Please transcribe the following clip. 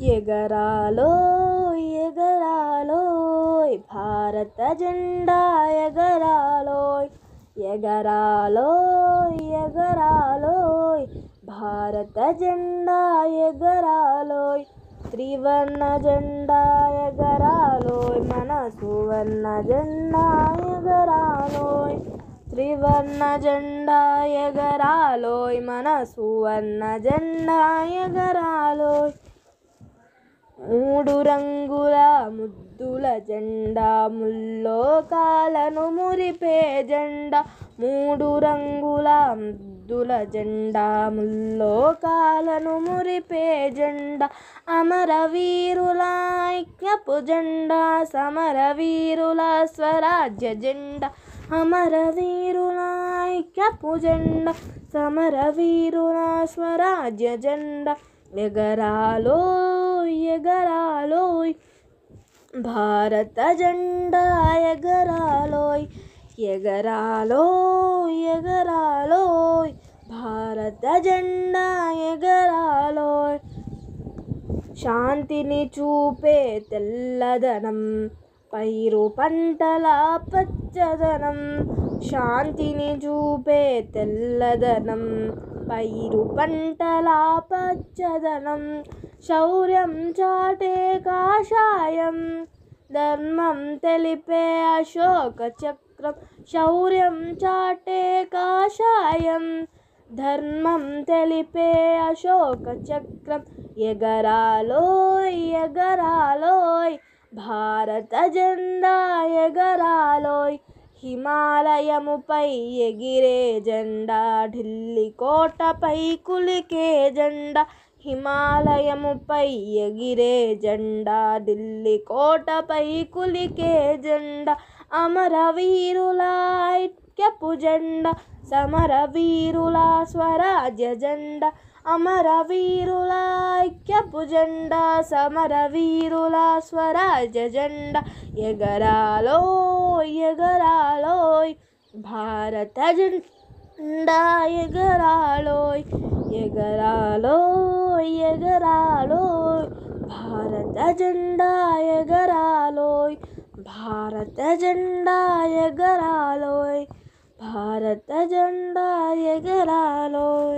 ఎగరాలో ఎగరాలోయ్ భారత జెండా ఎగరాలోయ్ ఎగరాలో ఎగరాలోయ్ భారత జెండా ఎగరాలోయ్ త్రివర్ణ జెండా ఎగరాలోయ్ మన సువర్ణ జెండా ఎగరాలోయ్ త్రివర్ణ జెండా ఎగరాలోయ్ మన సువర్ణ జెండా ఎగరాలోయ్ మూడు రంగుల ముద్దుల జెండా ముల్లోకాలను మురిపే జెండా. మూడు రంగుల ముద్దుల జెండా ముల్లోకాలను మురిపే జెండా. అమరవీరుల ఐక్యపు జెండా సమరవీరుల స్వరాజ్య జెండా. అమరవీరుల ఐక్యపు జెండా సమరవీరుల స్వరాజ్య జెండా. ఎగరాలో భారత జెండా ఎగరాలోయ్ ఎగరాలోయ్ ఎగరాలోయ్. భారత జెండా ఎగరాలోయ్. శాంతిని చూపే తెల్లదనం పైరు పంటల పచ్చదనం. శాంతిని చూపే తెల్లదనం పైరు పంటల పచ్చదనం శౌర్యం చాటే కాషాయం. ధర్మం తెలిపే అశోక చక్రం శౌర్యం చాటే కాషాయం. ధర్మం తెలిపే అశోక చక్రం ఎగరాలోయ్ ఎగరాలోయ్. భారత జెండా ఎగరాలోయ్ హిమాలయముపై ఎగిరే జెండా ఢిల్లీ కోటపై కులికే జెండా హిమాలయముపై ఎగిరే జెండా ఢిల్లీ కోటపై కులికే జెండా అమరవీరుల ఐక్యపు జెండా సమరవీరుల స్వరాజ్య జెండా అమరవీరుల ఐక్యపు జెండా సమరవీరుల స్వరాజ్య జెండా ఎగరాలోయ్ ఎగరాలోయ్ భారత జెండా ఎగరాలోయ్ ఎగరాలోయ్ ఎగరాలోయ్ భారత జెండా ఎగరాలోయ్ భారత జెండా ఎగరాలోయ్ భారత జెండా ఎగరాలోయ్